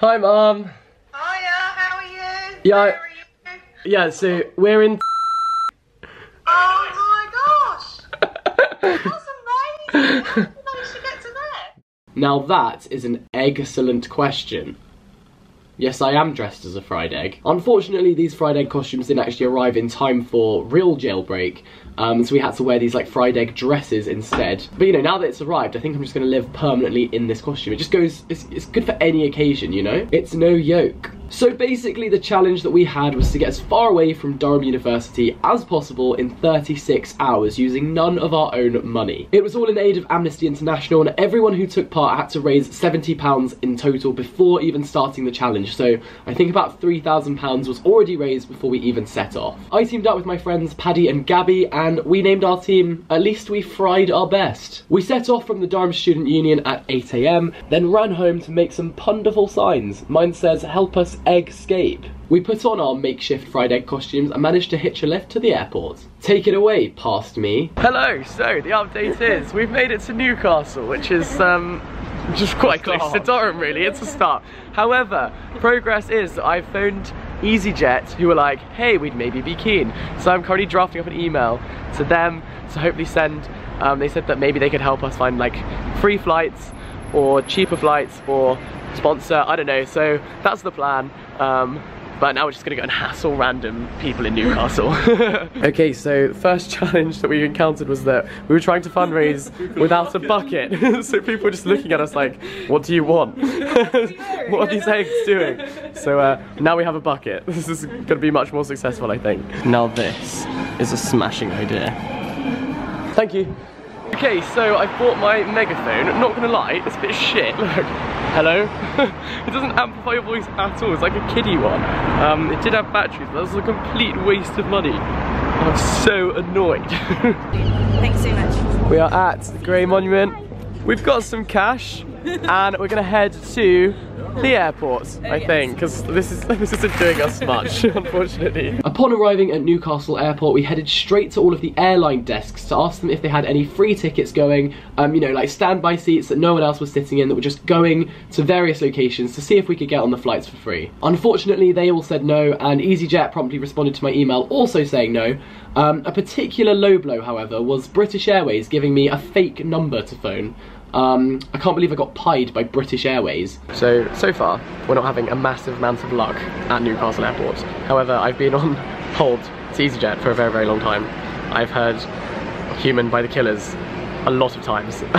Hi, Mom. Hiya, how are you? Yeah, are you? Yeah, so we're in. Oh my gosh! That's amazing! How did you manage to get to there? Now that is an excellent question. Yes, I am dressed as a fried egg. Unfortunately, these fried egg costumes didn't actually arrive in time for real jailbreak, um, so we had to wear these like fried egg dresses instead. But you know, now that it's arrived, I think I'm just going to live permanently in this costume. It just goes, it's, it's good for any occasion, you know? It's no yoke. So basically, the challenge that we had was to get as far away from Durham University as possible in 36 hours using none of our own money. It was all in aid of Amnesty International, and everyone who took part had to raise £70 in total before even starting the challenge. So I think about £3,000 was already raised before we even set off. I teamed up with my friends Paddy and Gabby, and we named our team At Least We Fried Our Best. We set off from the Durham Student Union at 8am, then ran home to make some wonderful signs. Mine says, Help us eggscape. We put on our makeshift fried egg costumes and managed to hitch a lift to the airport. Take it away, past me. Hello, so the update is we've made it to Newcastle, which is um just quite close to Durham really, it's a start. However, progress is I've phoned EasyJet who were like, hey, we'd maybe be keen. So I'm currently drafting up an email to them to hopefully send, um, they said that maybe they could help us find like free flights or cheaper flights or sponsor, I don't know. So that's the plan. Um, but now we're just gonna go and hassle random people in Newcastle. okay, so first challenge that we encountered was that we were trying to fundraise without a bucket. so people were just looking at us like, what do you want? what are these eggs doing? So uh, now we have a bucket. This is gonna be much more successful, I think. Now this is a smashing idea. Thank you. Okay, so I bought my megaphone. Not gonna lie, it's a bit shit. Look, hello. it doesn't amplify your voice at all. It's like a kiddie one. Um, it did have batteries, but that was a complete waste of money. I'm so annoyed. Thanks so much. we are at the Grey Monument. We've got some cash, and we're gonna head to the airport, I think, because this is this isn't doing us much, unfortunately. Upon arriving at Newcastle Airport, we headed straight to all of the airline desks to ask them if they had any free tickets going, um, you know, like standby seats that no one else was sitting in that were just going to various locations to see if we could get on the flights for free. Unfortunately, they all said no, and EasyJet promptly responded to my email also saying no. Um, a particular low blow, however, was British Airways giving me a fake number to phone. Um, I can't believe I got pied by British Airways. So, so far, we're not having a massive amount of luck at Newcastle Airport. However, I've been on hold to EasyJet for a very, very long time. I've heard Human by the Killers a lot of times.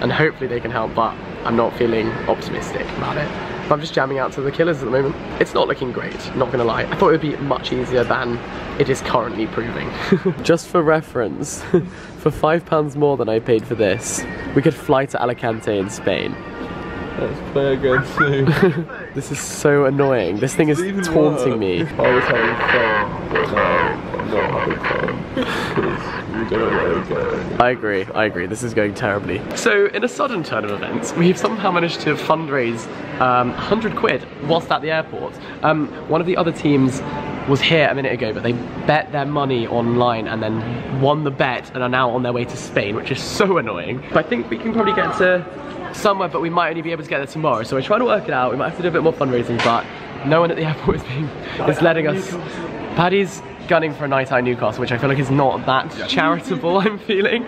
and hopefully they can help, but I'm not feeling optimistic about it. But I'm just jamming out to the Killers at the moment. It's not looking great, not gonna lie. I thought it would be much easier than it is currently proving. just for reference, for five pounds more than I paid for this, we could fly to Alicante in Spain. Let's play again soon. This is so annoying. This thing is taunting worse. me. I was having fun, but now I'm not having fun. I agree, I agree. This is going terribly. So, in a sudden turn of events, we've somehow managed to fundraise um, 100 quid whilst at the airport. Um, one of the other teams was here a minute ago, but they bet their money online and then won the bet and are now on their way to Spain, which is so annoying. But I think we can probably get to somewhere, but we might only be able to get there tomorrow. So we're trying to work it out. We might have to do a bit more fundraising, but no one at the airport is being is letting us. Paddy's gunning for a night out in Newcastle, which I feel like is not that charitable. I'm feeling.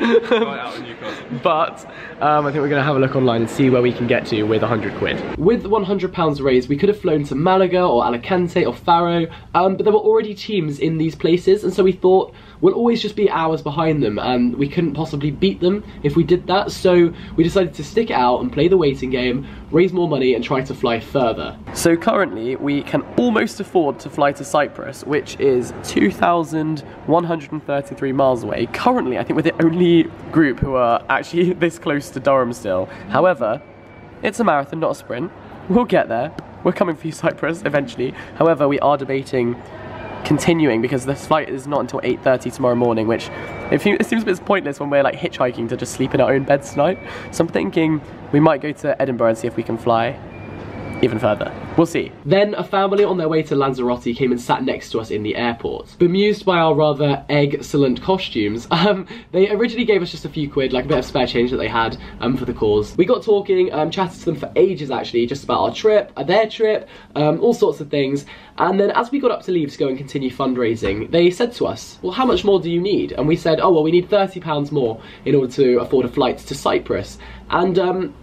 but um, I think we're going to have a look online and see where we can get to with 100 quid. With 100 pounds raised, we could have flown to Malaga or Alicante or Faro, um, but there were already teams in these places, and so we thought we'll always just be hours behind them, and we couldn't possibly beat them if we did that. So we decided to stick it out and play the waiting game, raise more money, and try to fly further. So currently, we can almost afford to fly to Cyprus, which is 2,133 miles away. Currently, I think we're the only group who are actually this close to Durham still. However, it's a marathon, not a sprint. We'll get there. We're coming for you, Cyprus, eventually. However, we are debating continuing because this flight is not until 8.30 tomorrow morning, which it, it seems a bit pointless when we're like hitchhiking to just sleep in our own beds tonight. So I'm thinking we might go to Edinburgh and see if we can fly even further. We'll see. Then a family on their way to Lanzarote came and sat next to us in the airport. Bemused by our rather excellent costumes, um, they originally gave us just a few quid, like a bit of spare change that they had um, for the cause. We got talking, um, chatted to them for ages actually, just about our trip, uh, their trip, um, all sorts of things. And then as we got up to leave to go and continue fundraising, they said to us, well, how much more do you need? And we said, oh, well, we need £30 more in order to afford a flight to Cyprus. And um,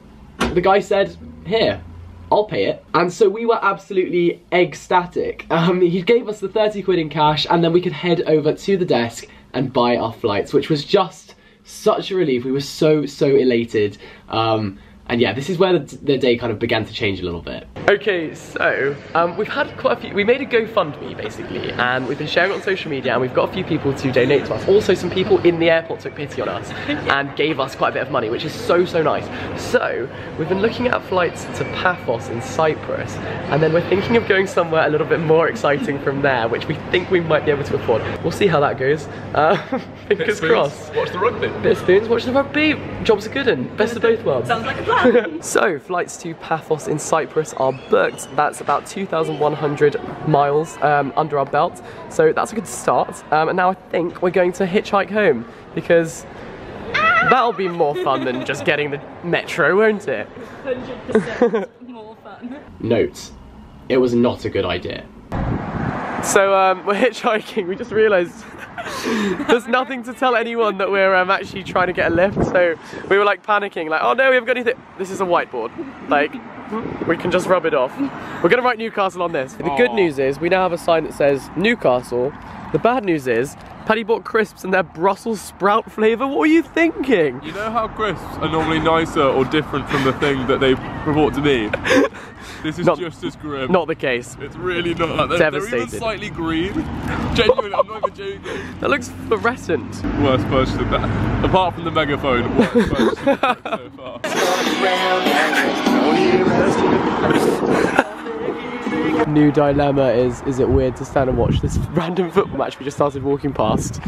the guy said, here, I'll pay it. And so we were absolutely ecstatic. Um, he gave us the 30 quid in cash and then we could head over to the desk and buy our flights, which was just such a relief. We were so, so elated. Um, and yeah, this is where the, the, day kind of began to change a little bit. Okay, so um, we've had quite a few, we made a GoFundMe basically, and we've been sharing it on social media, and we've got a few people to donate to us. Also, some people in the airport took pity on us and gave us quite a bit of money, which is so, so nice. So, we've been looking at flights to Paphos in Cyprus, and then we're thinking of going somewhere a little bit more exciting from there, which we think we might be able to afford. We'll see how that goes. Uh, fingers crossed. Watch the rugby. Bit of spoons, watch the rugby. Jobs are good and best of both worlds. Sounds like a plan. so, flights to Paphos in Cyprus are booked. That's about 2,100 miles um, under our belt. So that's a good start. Um, and now I think we're going to hitchhike home because that'll be more fun than just getting the metro, won't it? 100% more fun. Note, it was not a good idea. So um, we're hitchhiking. We just realised there's nothing to tell anyone that we're um, actually trying to get a lift. So we were like panicking, like, oh no, we haven't got anything. This is a whiteboard. Like, we can just rub it off. We're gonna write Newcastle on this. The good news is we now have a sign that says Newcastle. The bad news is Paddy bought crisps and they're Brussels sprout flavour. What were you thinking? You know how crisps are normally nicer or different from the thing that they report to be? This is Not- just as grim. Not the case. It's really not. They're, they're even slightly green. Genuinely, I'm not even joking. That looks fluorescent. Worst purchase of that. Apart from the megaphone, worst purchase of that so far. New dilemma is, is it weird to stand and watch this random football match we just started walking past,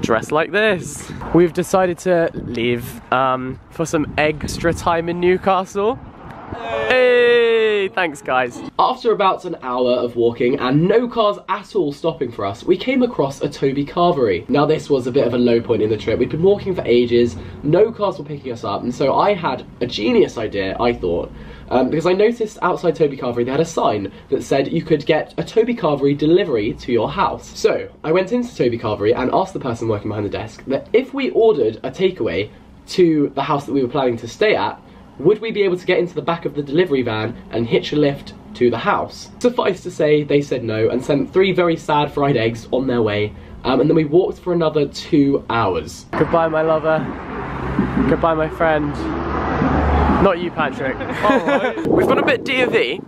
dressed like this? We've decided to leave um, for some extra time in Newcastle. Hey, thanks guys. After about an hour of walking and no cars at all stopping for us, we came across a Toby Carvery. Now this was a bit of a low point in the trip. We'd been walking for ages, no cars were picking us up, and so I had a genius idea, I thought, um, because I noticed outside Toby Carvery they had a sign that said you could get a Toby Carvery delivery to your house. So I went into Toby Carvery and asked the person working behind the desk that if we ordered a takeaway to the house that we were planning to stay at, would we be able to get into the back of the delivery van and hitch a lift to the house? Suffice to say, they said no and sent three very sad fried eggs on their way. Um, and then we walked for another two hours. Goodbye, my lover. Goodbye, my friend. Not you, Patrick. We've got a bit D of E.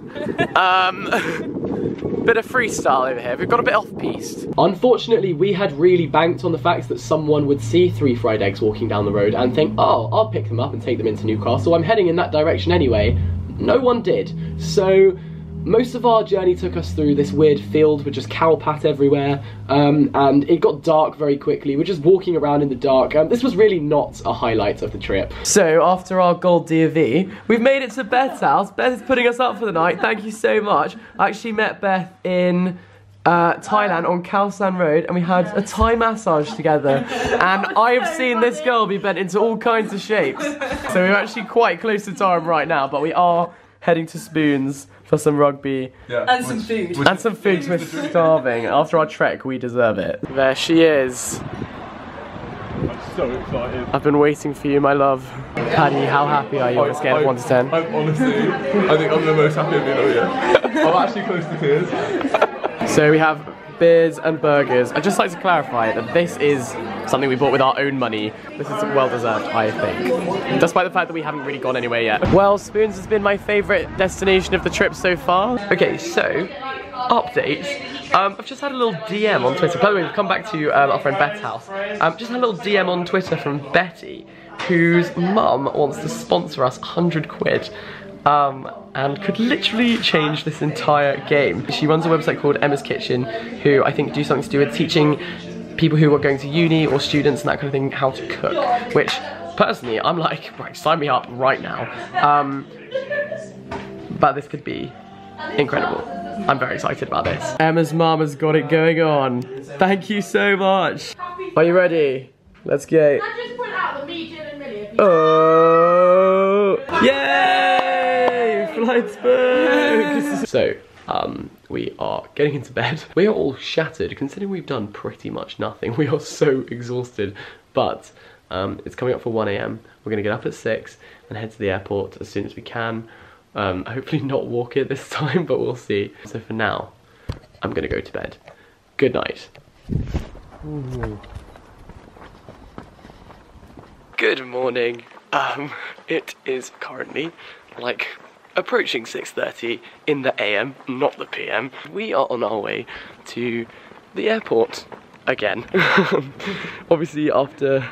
Um, bit of freestyle over here. We've got a bit off piste. Unfortunately, we had really banked on the fact that someone would see three fried eggs walking down the road and think, oh, I'll pick them up and take them into Newcastle. I'm heading in that direction anyway. No one did. So most of our journey took us through this weird field with just cow pat everywhere, um, and it got dark very quickly. We're just walking around in the dark. Um, this was really not a highlight of the trip. So after our gold DV, we've made it to Beth's house. Beth is putting us up for the night. Thank you so much. I actually met Beth in uh, Thailand on Khao San Road and we had a Thai massage together and I have seen this girl be bent into all kinds of shapes. So we're actually quite close to time right now but we are heading to Spoons for some rugby And some food. and some food, we're starving. After our trek we deserve it. There she is. I'm so excited. I've been waiting for you my love. Paddy, how happy are you on a scale of 1 to 10? I'm honestly, I think I'm the most happy I've been all year. I'm actually close to tears. So we have beers and burgers. I'd just like to clarify that this is something we bought with our own money. This is well deserved, I think. Despite the fact that we haven't really gone anywhere yet. Well, Spoons has been my favourite destination of the trip so far. Okay, so, update. Um, I've just had a little DM on Twitter. By the way, we've come back to um, our friend Beth's house. Um, just had a little DM on Twitter from Betty, whose mum wants to sponsor us 100 quid um, and could literally change this entire game. She runs a website called Emma's Kitchen, who I think do something to do with teaching people who are going to uni or students and that kind of thing how to cook, which personally I'm like, right, sign me up right now. Um, but this could be incredible. I'm very excited about this. Emma's mum has got it going on. Thank you so much. Are you ready? Let's go. I just put out the me, Jill and Millie. Oh! Yay! Flights booked! so, um, we are getting into bed. We are all shattered, considering we've done pretty much nothing. We are so exhausted, but um, it's coming up for 1am. We're gonna get up at 6 and head to the airport as soon as we can. Um, hopefully not walk it this time, but we'll see. So for now, I'm gonna go to bed. Good night. Good morning. Um, it is currently like approaching 6.30 in the AM, not the PM. We are on our way to the airport again. Obviously after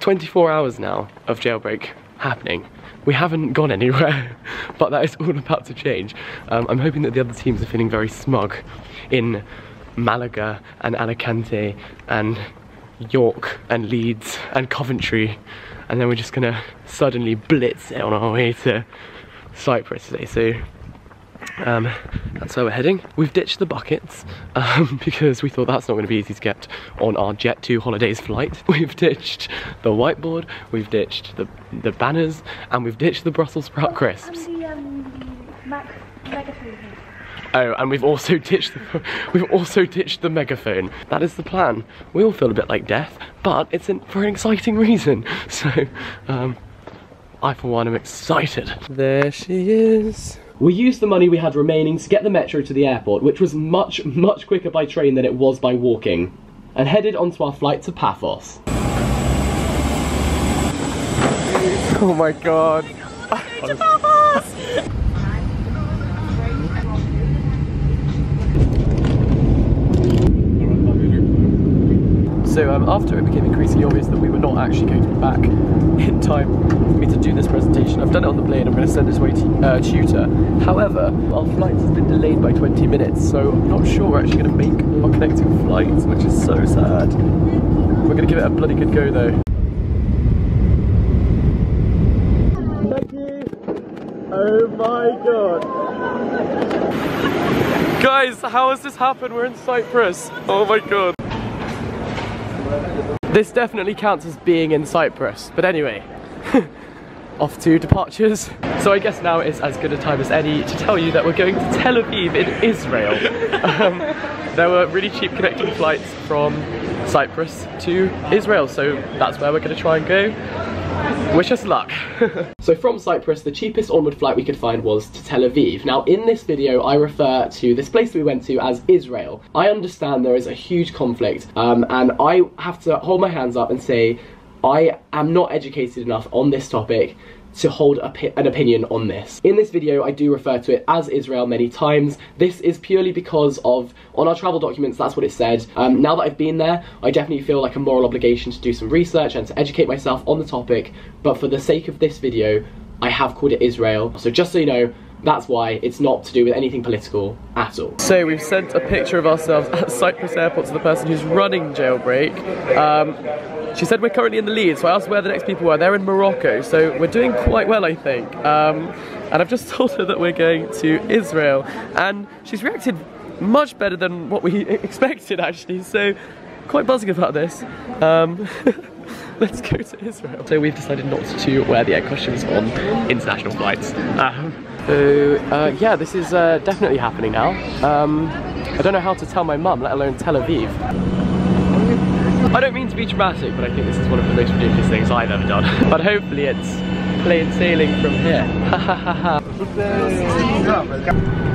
24 hours now of jailbreak happening, we haven't gone anywhere, but that is all about to change. Um, I'm hoping that the other teams are feeling very smug in Malaga and Alicante and York and Leeds and Coventry and then we're just gonna suddenly blitz it on our way to Cyprus today so um, that's where we're heading. We've ditched the buckets um, because we thought that's not going to be easy to get on our Jet2 holidays flight. We've ditched the whiteboard, we've ditched the, the banners and we've ditched the Brussels sprout crisps. The, um, Mac, megaphone. Oh, and we've also ditched the, we've also ditched the megaphone. That is the plan. We all feel a bit like death, but it's an, for an exciting reason. So, um, I for one am excited. There she is. We used the money we had remaining to get the metro to the airport, which was much, much quicker by train than it was by walking, and headed onto our flight to Paphos. Oh my god. So um, after it became increasingly obvious that we were not actually going to be back in time for me to do this presentation, I've done it on the plane, I'm going to send this way to uh, tutor. However, our flight has been delayed by 20 minutes, so I'm not sure we're actually going to make our connecting flights, which is so sad. We're going to give it a bloody good go though. Thank you! Oh my god! Guys, how has this happened? We're in Cyprus. Oh my god. This definitely counts as being in Cyprus. But anyway, off to departures. So I guess now is as good a time as any to tell you that we're going to Tel Aviv in Israel. Um, there were really cheap connecting flights from Cyprus to Israel, so that's where we're going to try and go. Wish us luck. so from Cyprus, the cheapest onward flight we could find was to Tel Aviv. Now in this video, I refer to this place we went to as Israel. I understand there is a huge conflict, um, and I have to hold my hands up and say I am not educated enough on this topic to hold an opinion on this. In this video, I do refer to it as Israel many times. This is purely because of, on our travel documents, that's what it said. Um, now that I've been there, I definitely feel like a moral obligation to do some research and to educate myself on the topic, but for the sake of this video, I have called it Israel. So just so you know, that's why it's not to do with anything political at all. So we've sent a picture of ourselves at Cyprus Airport to the person who's running jailbreak. Um, she said we're currently in the lead, so I asked where the next people were. They're in Morocco, so we're doing quite well, I think. Um, and I've just told her that we're going to Israel, and she's reacted much better than what we expected, actually. So quite buzzing about this. Um, let's go to Israel. So we've decided not to wear the egg costumes on international flights. Um, so uh, yeah, this is uh, definitely happening now. Um, I don't know how to tell my mum, let alone Tel Aviv. I don't mean to be dramatic, but I think this is one of the most ridiculous things I've ever done. but hopefully it's plain sailing from here.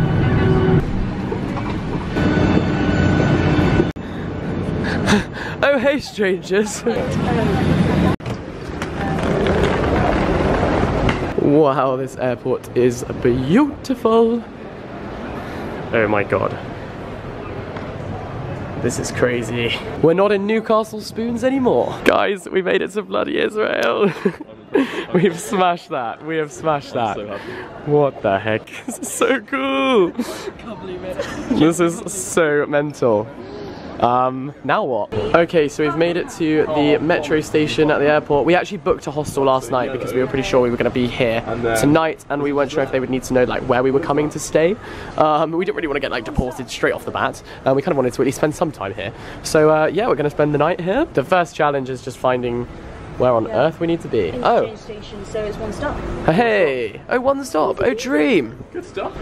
Oh hey strangers. wow, this airport is beautiful. Oh my god. This is crazy. We're not in Newcastle Spoons anymore. Guys, we made it to bloody Israel. We've smashed that. We have smashed that. what the heck? This is so cool. This is so mental. Um, now what? Okay, so we've made it to the metro station at the airport. We actually booked a hostel last night because we were pretty sure we were going to be here tonight, and we weren't sure if they would need to know like where we were coming to stay. Um, we didn't really want to get like deported straight off the bat. Uh, we kind of wanted to at least spend some time here. So uh, yeah, we're going to spend the night here. The first challenge is just finding where on earth we need to be. Oh, Interchange station, so it's one stop. hey! Oh, one stop. Oh, dream. Good stuff.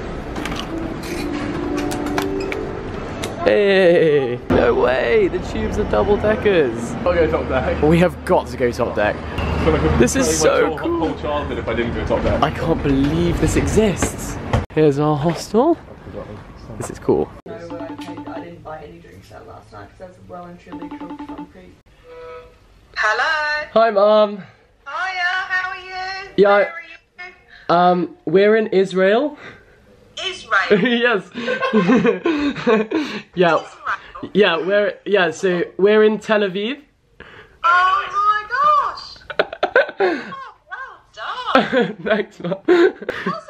Hey! No way! The tubes are double deckers. I'll go top deck. We have got to go top deck. Like This is so cool. whole childhood if I didn't go top deck. I can't believe this exists. Here's our hostel. This is cool. No, uh, I didn't buy any drinks out last night because that's well and truly cooked from Creek. Hello. Hi, Mom. Hiya, how are you? Yeah, Where are you? Um, we're in Israel. Israel. yes. yeah. Israel. Yeah, we're yeah, so we're in Tel Aviv. Oh my gosh. Oh, well done. Thanks, Mom. That's amazing.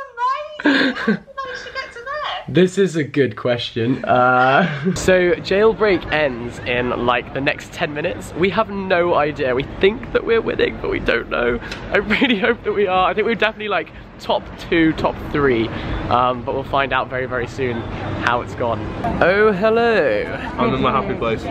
How did you get to there? This is a good question. Uh, so jailbreak ends in like the next 10 minutes. We have no idea. We think that we're winning, but we don't know. I really hope that we are. I think we're definitely like top two, top three. Um, but we'll find out very, very soon how it's gone. Oh, hello. I'm in my happy place.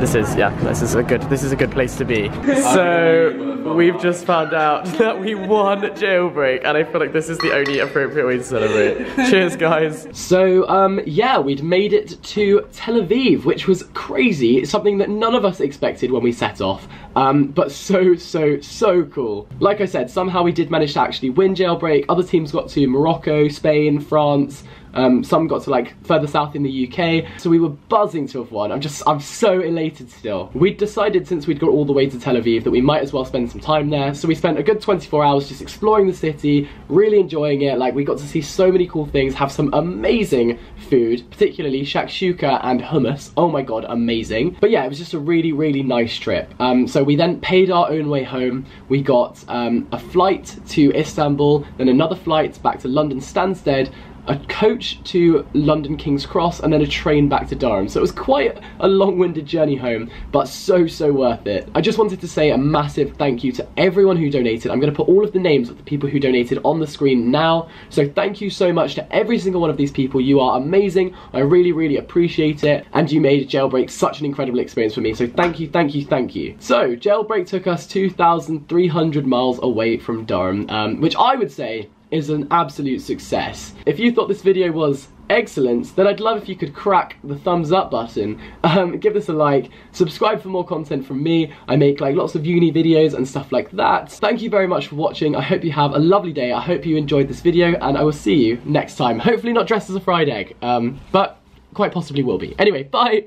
This is yeah, this is a good this is a good place to be. So we've just found out that we won jailbreak, and I feel like this is the only appropriate way to celebrate. Cheers, guys. So um yeah, we'd made it to Tel Aviv, which was crazy. It's something that none of us expected when we set off. Um, but so so so cool. Like I said, somehow we did manage to actually win jailbreak. Other teams got to Morocco, Spain, France. Um, some got to like further south in the UK, so we were buzzing to have won. I'm just, I'm so elated still. We'd decided since we'd got all the way to Tel Aviv that we might as well spend some time there. So we spent a good 24 hours just exploring the city, really enjoying it. Like we got to see so many cool things, have some amazing food, particularly shakshuka and hummus. Oh my god, amazing! But yeah, it was just a really, really nice trip. Um, so we then paid our own way home. We got um, a flight to Istanbul, then another flight back to London Stansted a coach to London King's Cross and then a train back to Durham. So it was quite a long-winded journey home, but so, so worth it. I just wanted to say a massive thank you to everyone who donated. I'm going to put all of the names of the people who donated on the screen now. So thank you so much to every single one of these people. You are amazing. I really, really appreciate it. And you made Jailbreak such an incredible experience for me. So thank you, thank you, thank you. So Jailbreak took us 2,300 miles away from Durham, um, which I would say is an absolute success. If you thought this video was excellent, then I'd love if you could crack the thumbs up button, um, give this a like, subscribe for more content from me. I make like lots of uni videos and stuff like that. Thank you very much for watching. I hope you have a lovely day. I hope you enjoyed this video and I will see you next time. Hopefully not dressed as a fried egg, um, but quite possibly will be. Anyway, bye!